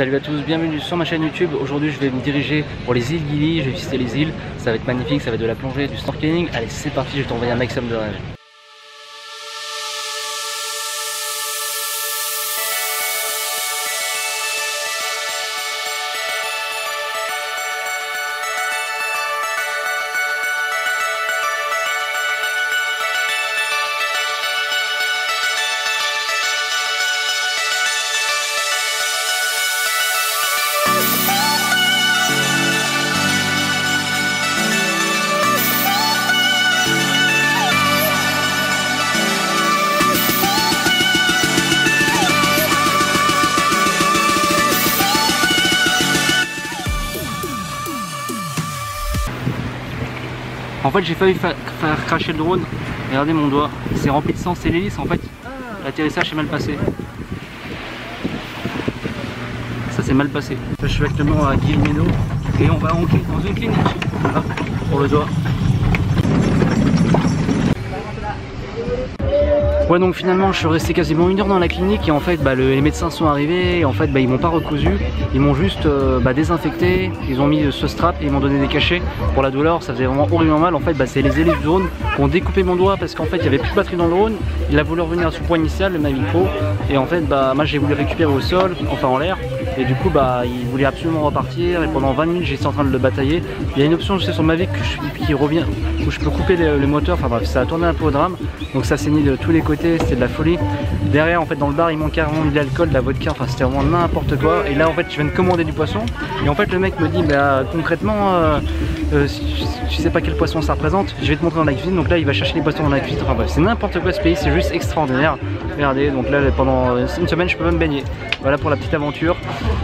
Salut à tous, bienvenue sur ma chaîne YouTube. Aujourd'hui, je vais me diriger pour les îles Gili. Je vais visiter les îles. Ça va être magnifique, ça va être de la plongée, du snorkeling. Allez, c'est parti, je vais t'envoyer un maximum de rêves. En fait j'ai failli faire cracher le drone. Regardez mon doigt, c'est rempli de sang, c'est l'hélice en fait. L'atterrissage s'est mal passé. Ça s'est mal passé. Je suis actuellement à Guillemeno et on va en, dans une clinique pour le doigt. Ouais donc finalement je suis resté quasiment une heure dans la clinique et en fait bah, les médecins sont arrivés en fait bah, ils m'ont pas recousu, ils m'ont juste euh, bah, désinfecté, ils ont mis ce strap et ils m'ont donné des cachets pour la douleur, ça faisait vraiment horriblement mal. En fait bah, c'est les hélices du drone qui ont découpé mon doigt parce qu'en fait il n'y avait plus de batterie dans le drone, il a voulu revenir à son point initial le Mavic Pro. Et en fait bah moi j'ai voulu récupérer au sol, enfin en l'air et du coup bah il voulait absolument repartir et pendant 20 minutes j'étais en train de le batailler. Il y a une option je sais sur Mavic qui revient où je peux couper le, moteur, enfin bref ça a tourné un peu au drame donc ça saignait de tous les côtés c'était de la folie. Derrière en fait dans le bar il manque carrément de l'alcool, de la vodka, enfin c'était vraiment n'importe quoi. Et là en fait je viens de commander du poisson et en fait le mec me dit bah concrètement euh, euh, je sais pas quel poisson ça représente, je vais te montrer dans la cuisine. Donc là il va chercher les poissons dans la cuisine, enfin bref c'est n'importe quoi ce pays, c'est juste extraordinaire. Regardez donc là pendant une semaine je peux même baigner. Voilà pour la petite aventure.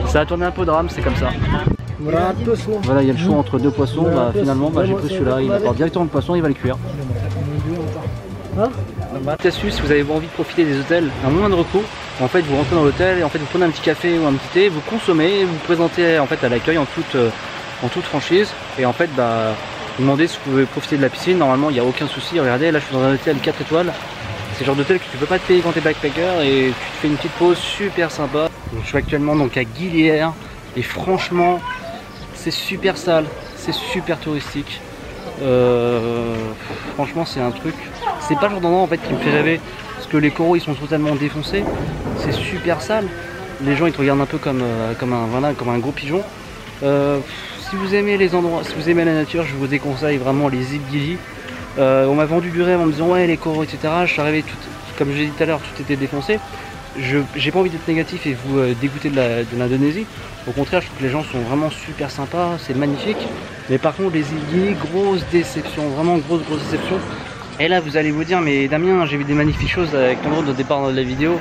Ça a tourné un peu de drame, c'est comme ça. Voilà, il y a le choix entre deux poissons. Bah, finalement, bah, j'ai pris celui-là. Il apporte directement le poisson, il va le cuire. Astuce, si vous avez envie de profiter des hôtels à moindre coût, en fait vous rentrez dans l'hôtel et en fait vous prenez un petit café ou un petit thé, vous consommez, vous, présentez en fait à l'accueil en toute, euh, franchise et en fait bah vous demandez si vous pouvez profiter de la piscine, normalement il n'y a aucun souci, regardez là je suis dans un hôtel 4 étoiles, c'est le genre d'hôtel que tu peux pas te payer quand tu es backpacker et tu te fais une petite pause super sympa. je suis actuellement donc à Guilière et franchement c'est super sale, c'est super touristique. Euh, franchement c'est un truc c'est pas le genre d'endroit en fait qui me fait rêver parce que les coraux ils sont totalement défoncés c'est super sale les gens ils te regardent un peu comme, euh, comme, un, voilà, comme un gros pigeon euh, si vous aimez les endroits si vous aimez la nature je vous déconseille vraiment les îles on m'a vendu du rêve en me disant ouais les coraux etc je suis arrivé tout, comme je l'ai dit tout à l'heure tout était défoncé. Je j'ai pas envie d'être négatif et vous dégoûter de l'Indonésie. Au contraire je trouve que les gens sont vraiment super sympas c'est magnifique. Mais par contre les îles grosse déception vraiment grosse grosse déception. Et là vous allez vous dire mais Damien j'ai vu des magnifiques choses avec ton drone au départ de la vidéo.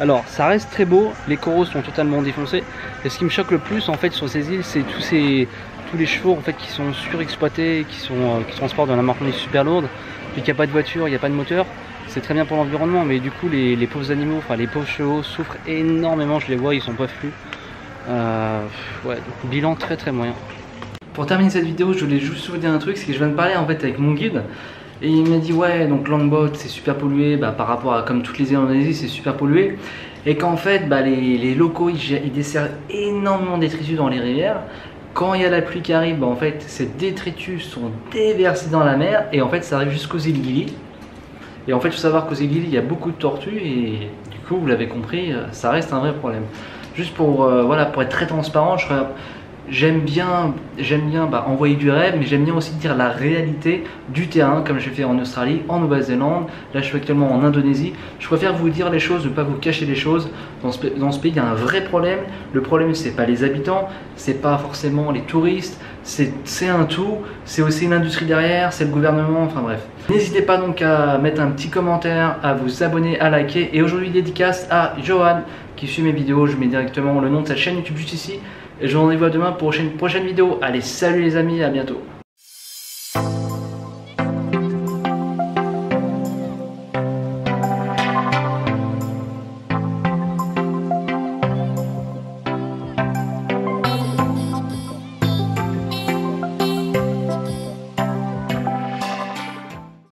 Alors ça reste très beau, les coraux sont totalement défoncés. Et ce qui me choque le plus en fait sur ces îles c'est tous ces tous les chevaux en fait qui sont surexploités, qui sont euh, qui transportent dans la marchandise super lourde, puis qu'il n'y a pas de voiture, il n'y a pas de moteur, c'est très bien pour l'environnement mais du coup les, pauvres animaux, enfin les pauvres chevaux souffrent énormément, je les vois, ils sont pas plus. Euh, ouais, donc bilan très très moyen. Pour terminer cette vidéo, je voulais juste vous dire un truc, c'est que je viens de parler en fait avec mon guide et il m'a dit ouais donc Longboat c'est super pollué bah, par rapport à comme toutes les îles en Asie c'est super pollué et qu'en fait bah, les, locaux ils, desservent énormément détritus dans les rivières quand il y a la pluie qui arrive bah, en fait ces détritus sont déversés dans la mer et en fait ça arrive jusqu'aux îles et en fait il faut savoir qu'aux îles il y a beaucoup de tortues et du coup vous l'avez compris euh, ça reste un vrai problème. Juste pour, euh, voilà, pour être très transparent je j'aime bien, j'aime bien bah, envoyer du rêve, mais j'aime bien aussi dire la réalité du terrain, comme j'ai fait en Australie, en Nouvelle-Zélande. Là, je suis actuellement en Indonésie. Je préfère vous dire les choses, ne pas vous cacher les choses. Dans ce, pays, il y a un vrai problème. Le problème, c'est pas les habitants, c'est pas forcément les touristes, c'est un tout. C'est aussi l'industrie derrière, c'est le gouvernement, enfin bref. N'hésitez pas donc à mettre un petit commentaire, à vous abonner, à liker. Et aujourd'hui, dédicace à Johan qui suit mes vidéos. Je mets directement le nom de sa chaîne YouTube juste ici. Et je vous rendez-vous demain pour une prochaine vidéo. Allez, salut les amis, à bientôt.